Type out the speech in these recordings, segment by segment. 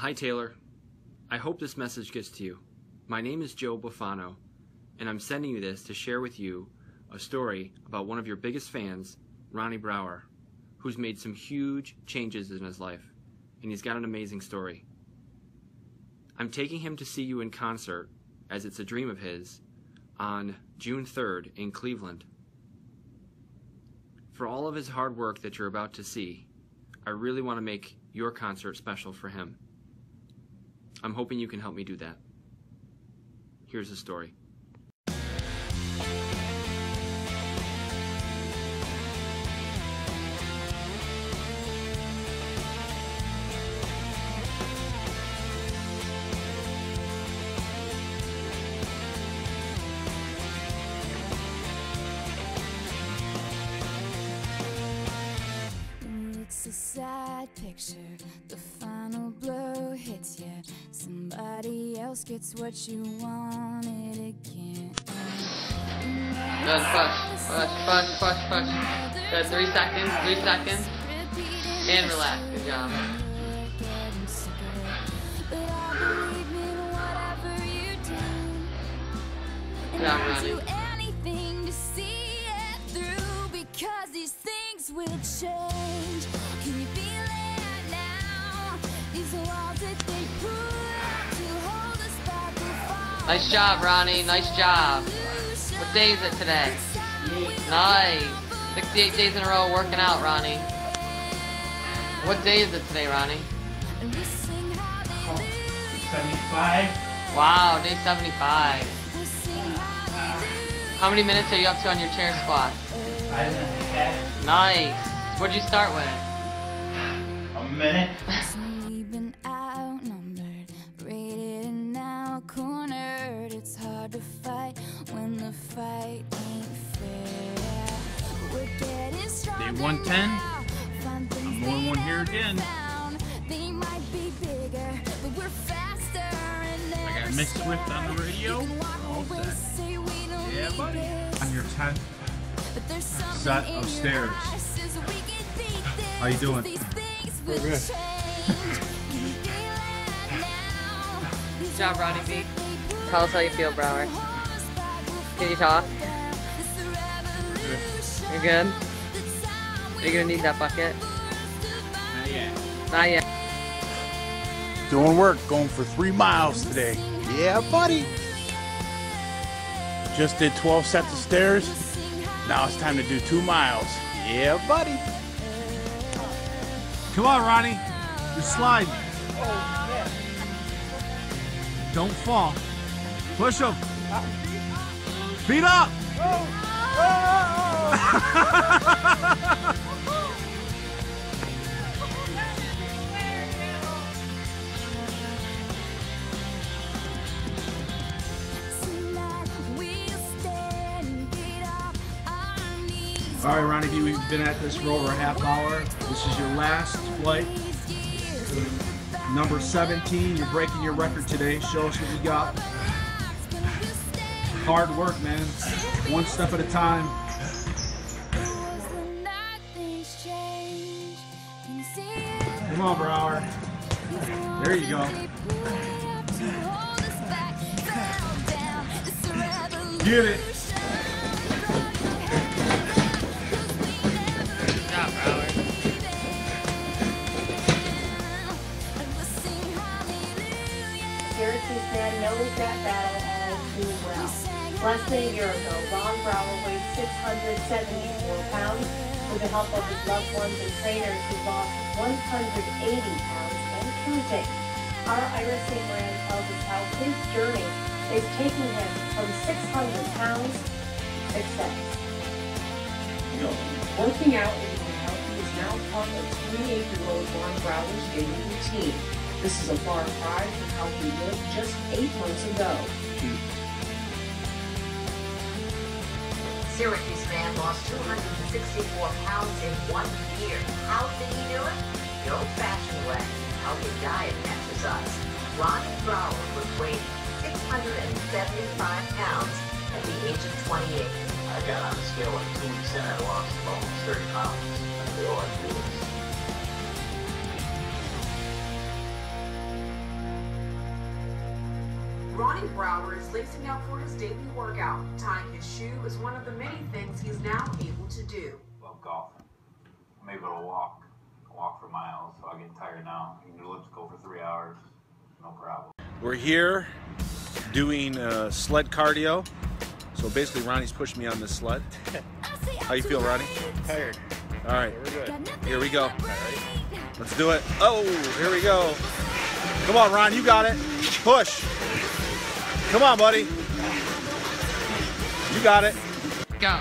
Hi, Taylor. I hope this message gets to you. My name is Joe Bufano, and I'm sending you this to share with you a story about one of your biggest fans, Ronnie Brower, who's made some huge changes in his life, and he's got an amazing story. I'm taking him to see you in concert, as it's a dream of his, on June 3rd in Cleveland. For all of his hard work that you're about to see, I really want to make your concert special for him. I'm hoping you can help me do that. Here's the story. It's a sad picture. Else gets what you wanted again. Good, push, push, push, push, push. Good, three seconds, three seconds. And relax, good job. Good job, Ronnie. Do anything to see it through because these things will change. Can you feel it now? These walls that they put Nice job, Ronnie, nice job. What day is it today? Nice. 68 days in a row working out, Ronnie. What day is it today, Ronnie? And we sing hallelujah. 75. Wow, day 75. We sing hallelujah. How many minutes are you up to on your chair squat? Five half. Nice. What'd you start with? A minute. might be bigger, but we're faster and I got never Mick Swift on the radio. You can All set. say we don't Yeah, buddy. on your 10th But there's something set of stairs. eyes says we can beat this, How you doing? 'cause these things will good. change. Can you feel it now? These Good job, Ronnie B. that they put Tell us how you feel, Brower. hold us back will Can you talk? fall. It's the good? The time Are you gonna need that bucket? Not yet. Not yet. doing work going for three miles today. Yeah buddy. Just did 12 sets of stairs. Now it's time to do two miles. Yeah buddy. Come on ronnie. You're sliding. Don't fall. Push them feet up. Tonight oh, oh, oh, All right, Ronnie B, we've been at this for over a half hour. This is your last flight. Number 17, you're breaking your record today. Show us what you got. Hard work, man. One step at a time. Come on, Brower. There you go. Get it. Brower. Syracuse man knows that battle all too well. Less than a year ago, Ron Brower weighed 674 pounds. With the help of his loved ones and trainers, he lost 180 pounds and counting. Our Ira St. Moran tells us how his journey is taking him from 600 pounds to success. Working out now part of 28-year-old Ron Brower's daily routine. This is a far cry from how he lived just eight months ago. Syracuse man lost 264 pounds in one year. How did he do it? The old-fashioned way, How healthy diet and exercise. Ronnie Brower was weighing 675 pounds at the age of 28. I got on the scale in two weeks and I lost almost 30 pounds. Ronnie Brower is lacing up for his daily workout. Tying his shoe is one of the many things he's now able to do. Love golfing. I'm able to walk, walk for miles, so I get tired now. You can do elliptical for three hours, no problem. We're here doing uh, sled cardio. So basically, Ronnie's pushing me on this sled. How you feel, Ronnie? Tired. All right, here we go. Let's do it. Oh, here we go. Come on, Ron, you got it. Push. Come on, buddy. You got it. Go.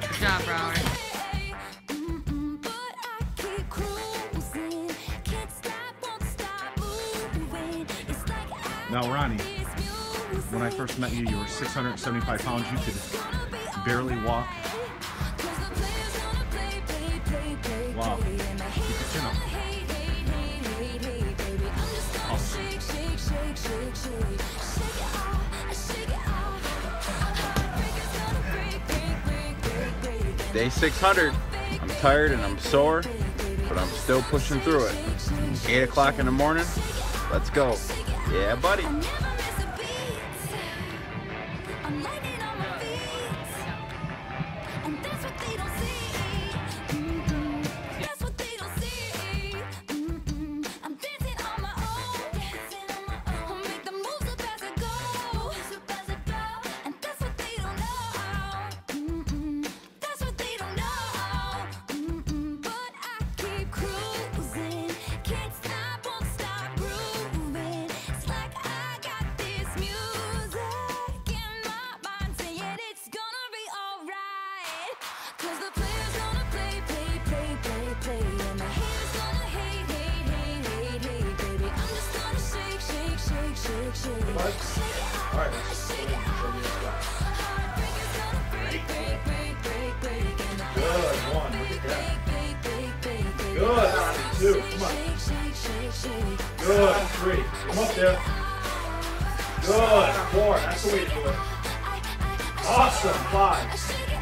Good job, Brower. Now, Ronnie, when I first met you, you were 675 pounds. You could barely walk. Wow. Awesome. Day 600. I'm tired and I'm sore, but I'm still pushing through it. 8 o'clock in the morning. Let's go. Yeah, buddy. The Good one. Look at that. Good, Two. Come on. Good. Three. Come there. Good. Four. That's the way to do it. Awesome. Five.